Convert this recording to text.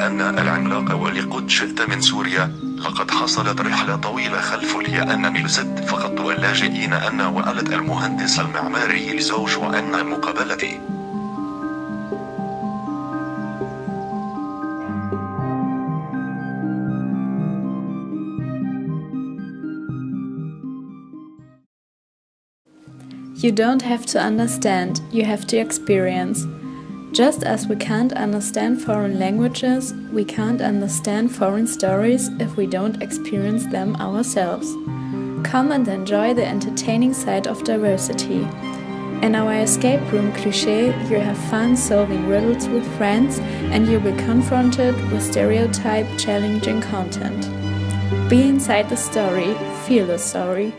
البناء العملاق ولقد شئت من سوريا. لقد حصلت رحلة طويلة خلف الياء ميلزد فقط اللاجئين أنا وآلة المهندس المعماري لزوج وأن مقابلتي You don't have to understand, you have to experience. Just as we can't understand foreign languages, we can't understand foreign stories if we don't experience them ourselves. Come and enjoy the entertaining side of diversity. In our escape room cliché, you have fun solving riddles with friends and you'll be confronted with stereotype challenging content. Be inside the story, feel the story.